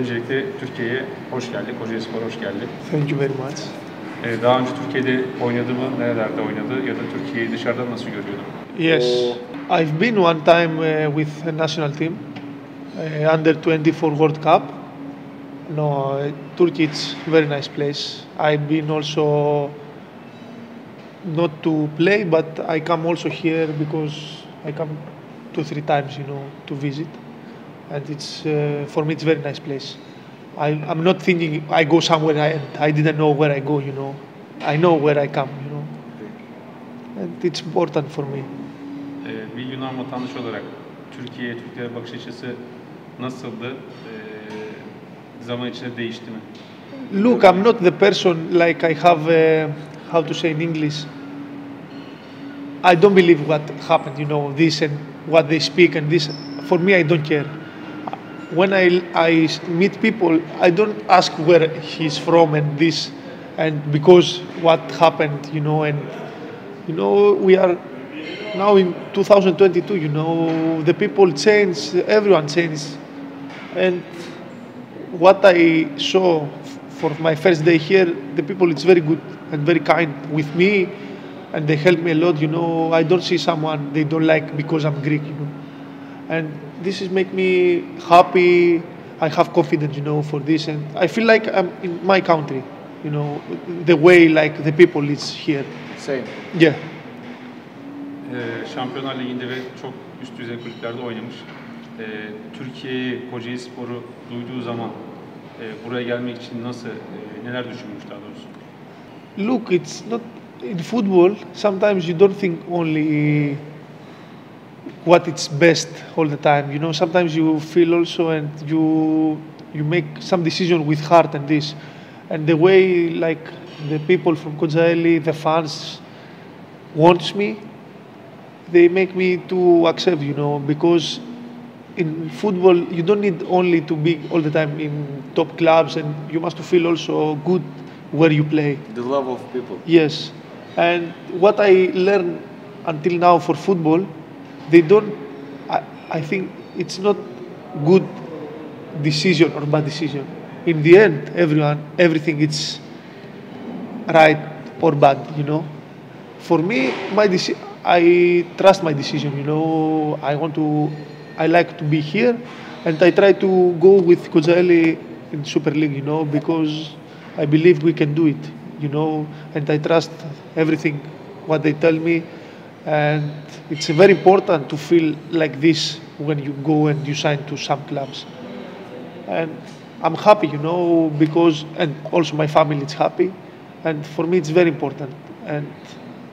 öncelikle Türkiye'ye hoş geldi. Kocaeli Spor hoş geldi. Thank you very much. Ee, daha önce Türkiye'de oynadı mı? Nerelerde oynadı? Ya da Türkiye'yi dışarıdan nasıl görüyordu? Yes, I've been one time uh, with the national team, uh, under 24 World Cup. No, uh, Turkey it's very nice place. I've been also not to play, but I come also here because I come two three times, you know, to visit, and it's uh, for me it's a very nice place. I, I'm not thinking I go somewhere I, I didn't know where I go, you know. I know where I come, you know, and it's important for me. Ee, bir Yunan vatandaşı olarak Türkiye'ye, Türklere bakış açısı nasıldı? Ee, zaman içinde değişti mi? Look, I'm not the person like I have, uh, how to say in English. I don't believe what happened, you know, this and what they speak and this. For me, I don't care. When I, I meet people, I don't ask where he's from and this, and because what happened, you know, and you know, we are now in 2022, you know, the people change, everyone changes, and what I saw for my first day here, the people it's very good and very kind with me, and they help me a lot. You know, I don't see someone they don't like because I'm Greek. You know, and this is make me happy. I have confidence, you know, for this, and I feel like I'm in my country. You know, the way like the people is here. Same. Yeah. Ee, Şampiyonlar Ligi'nde ve çok üst düzey kulüplerde oynamış. Ee, Türkiye'yi, Kocaeli Spor'u duyduğu zaman e, buraya gelmek için nasıl, e, neler düşünmüş daha doğrusu? Look, it's not in football. Sometimes you don't think only what it's best all the time. You know, sometimes you feel also and you you make some decision with heart and this, and the way like the people from Kocaeli, the fans wants me, they make me to accept. You know, because in football you don't need only to be all the time in top clubs, and you must feel also good where you play. The love of people. Yes, and what I learned until now for football, they don't. I, I think it's not good decision or bad decision. In the end, everyone, everything, it's right or bad. You know, for me, my deci- I trust my decision. You know, I want to, I like to be here, and I try to go with Kocaeli in Super League. You know, because I believe we can do it. You know, and I trust everything what they tell me, and it's very important to feel like this when you go and you sign to some clubs. And I'm happy, you know, because and also my family is happy, and for me it's very important. And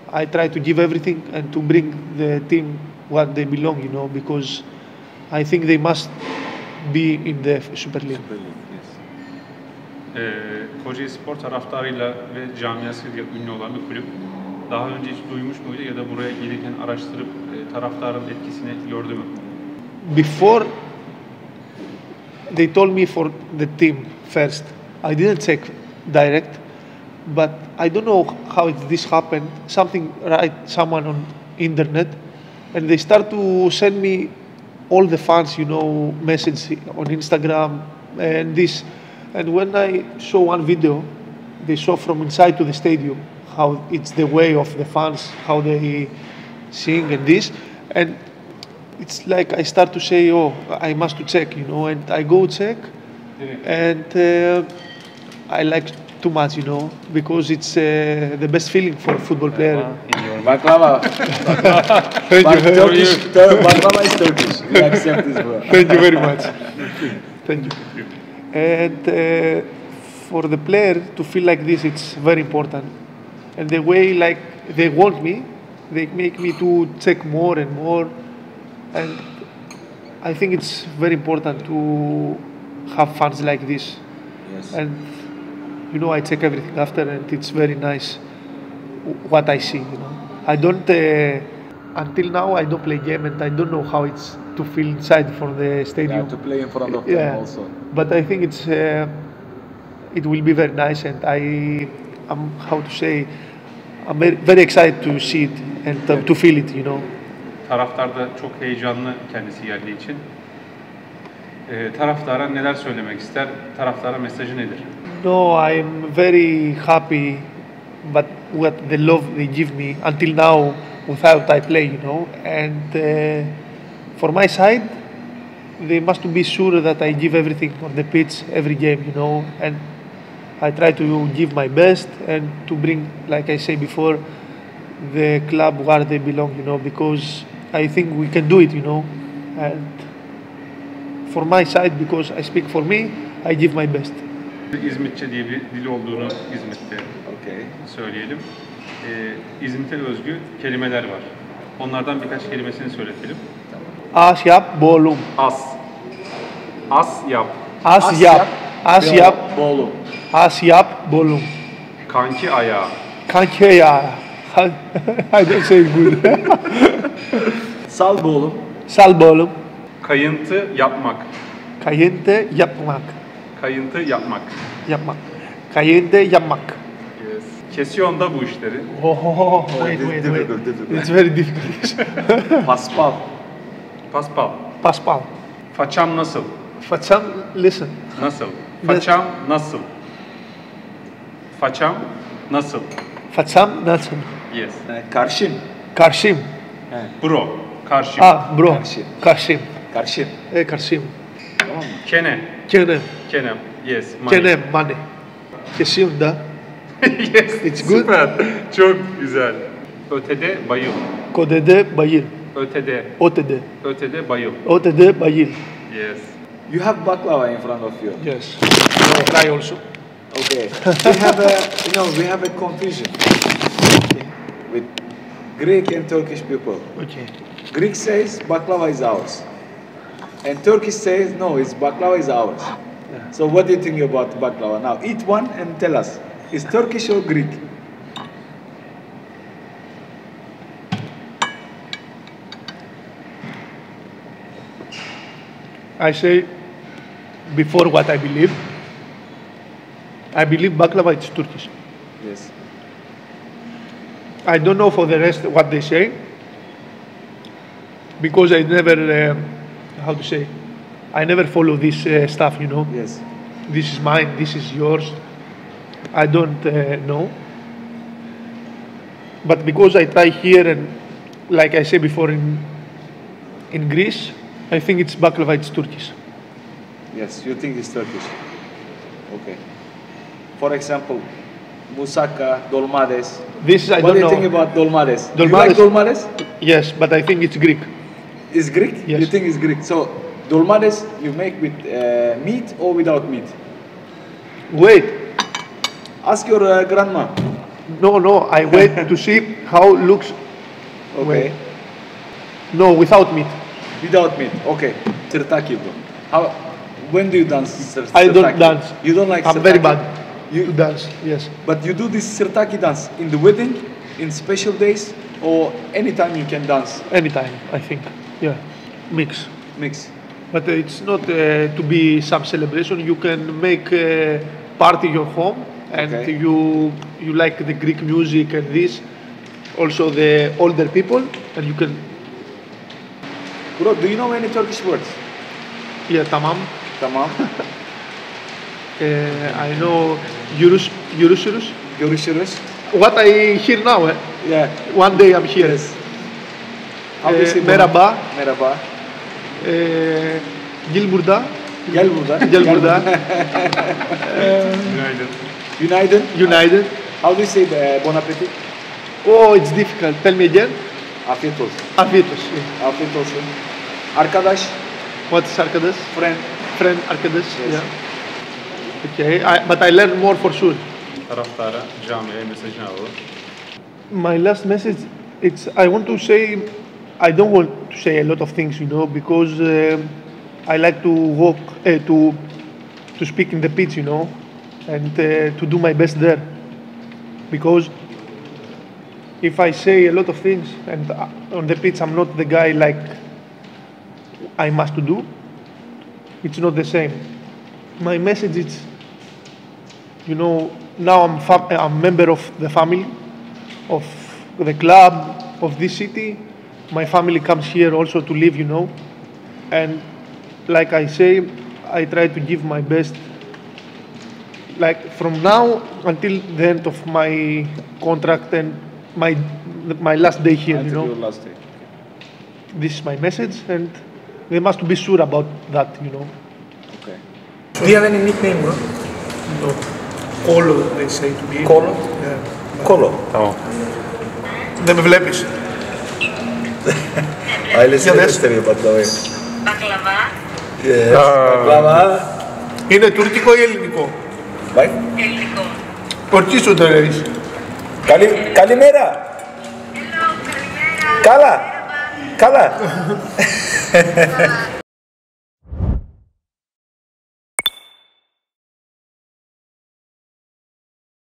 I try to give everything and to bring the team what they belong, you know, because I think they must be in the Super League. Super League, Kocaeli eh, Spor taraftarıyla ve camiasıyla ünlü olan bir kulüp. Daha önce hiç duymuş muydu ya da buraya gelirken araştırıp taraftarın etkisini gördü mü? before they told me for the team first. I didn't check direct but i don't know how it, this happened. Something right someone on internet and they start to send me all the fans you know message on instagram and this. And when i saw one video they saw from inside to the stadium how it's the way of the fans how they sing and this and it's like I start to say, oh, I must to check, you know, and I go check, and uh, I like too much, you know, because it's uh, the best feeling for a football player. Baklava. Thank Bak, you, Turkish, Tur- baklava is Turkish. We accept this, bro. thank you very much. Thank you. And uh, for the player to feel like this, it's very important. And the way like they want me, they make me to check more and more. And I think it's very important to have fans like this. Yes. and you know I check everything after and it's very nice what I see you know I don't uh, until now I don't play game and I don't know how it's to feel inside for the Yeah, stadium to play in front of Yeah. them also. but I think it's uh, it will be very nice and I am how to say I'm very, excited to see it and to feel it you know Taraftar da çok heyecanlı kendisi geldiği için. E, taraftara neler söylemek ister? Taraftara mesajı nedir? No, I'm very happy, but what the love they give me until now without I play, you know. And uh, for my side, they must be sure that I give everything on the pitch every game, you know. And I try to give my best and to bring, like I say before, the club where they belong, you know, because I think we can do it, you know. And for my side, because I speak for me, I give my best. İzmitçe diye bir dil olduğunu İzmit'te Okay. söyleyelim. E, İzmit'e özgü kelimeler var. Onlardan birkaç kelimesini söyletelim. Asyap bolum. As. As yap. Asyap. Asyap. Bolu. Asyap bolum. Kanki ayağı. Kankeya. I don't say good. Sal Bolu. Sal bolum. Kayıntı yapmak. Kayente yapmak. Kayıntı yapmak. Yapmak. Kayente yapmak. Yes. Kesiyorsun da bu işleri. Oh, oh, oh, wait, wait, wait. It's very difficult. Paspal. Paspal. Paspal. Façam nasıl? Façam, listen. Nasıl? Façam nasıl? Façam nasıl? Façam nasıl? Yes. Ee, Karşın. Karşım. Bro. Karşı. Ah, bro. Karşım. Karşım. Karşın. Eh, karşım. Tamam mı? Kene. Kenem. Kenem. Yes. money. Kenem, money. Kesim da. yes. It's good. Süper. Çok güzel. Ötede bayıl. Kodede bayıl. Ötede. Otede. Ötede bayıl. Otede bayıl. Yes. You have baklava in front of you. Yes. I try also. Okay. we have a you know we have a confusion with Greek and Turkish people. Okay. Greek says baklava is ours, and Turkish says no, it's baklava is ours. So what do you think about baklava? Now eat one and tell us, is Turkish or Greek? I say before what I believe. I believe baklava is Turkish. Yes. I don't know for the rest what they say because I never, uh, how to say, I never follow this uh, stuff. You know, Yes. this is mine, this is yours. I don't uh, know. But because I try here and, like I said before, in in Greece, I think it's baklava. It's Turkish. Yes. You think it's Turkish? Okay. For example, moussaka, dolmades. This I what don't do you know. think about dolmades? Do you like Dolmades? dolmades? yes, but I think it's Greek. Is Greek? Yes. You think it's Greek? So dolmades you make with uh, meat or without meat? Wait, Ask your uh, grandma. no, no. I wait to see how looks. Okay. Wait. No, without meat. Without meat. Okay. Sirtaki bro. How? When do you dance? Sir, I don't dance. You don't like I'm very bad You, dance. Yes. but you do this sirtaki dance in the wedding, in special days, or anytime you can dance. Anytime, I think. Yeah, mix. Mix. But uh, it's not uh, to be some celebration. You can make a party your home, and Okay. you you like the Greek music and this. Also the older people, and you can Bro, do you know any Turkish words? yeah tamam. Tamam. Uh, I know Yurus Yurusurus. Görüşürüz. What I hear now. Eh? Yeah. One day I'm here. Yes. How do you Eh, say merhaba. Merhaba. Uh, Gil burada. Gel burada. Gel burada. Günaydın. Günaydın. United. How do you say uh, bon appetit? Oh, it's difficult. Tell me again. Afiyet olsun. Afiyet yeah. Afiyet olsun. Arkadaş, What is arkadaş? friend. Friend arkadaş. Yes. Yeah. Okay, I, but I learn more for sure. Taraftara camiye mesajını alalım. My last message, it's I want to say, I don't want to say a lot of things, you know, because um I like to walk, uh, to to speak in the pitch, you know, and uh, to do my best there. Because if I say a lot of things and uh, on the pitch I'm not the guy like I must to do, it's not the same. My message is, you know, now I'm fam- I'm member of the family, of the club, of this city. My family comes here also to live, you know, and like I say, I try to give my best. Like from now until the end of my contract and my my last day here, you Until know. your last day. This is my message, and they must be sure about that, you know. Okay. Do you have any nickname, bro? No. All they say to me. Kolo? Yeah. Κόλο. Tamam. Δεν με βλέπεις. Άιλες Για είναι δες. δεύτερη μπακλαβά. Baklava, Yes. Μπακλαβά. Είναι τουρκικό ή ελληνικό. Bye. ελληνικό. Ορκίσου το λέει. Καλη, καλημέρα. Hello, καλημέρα. Καλά. Cala!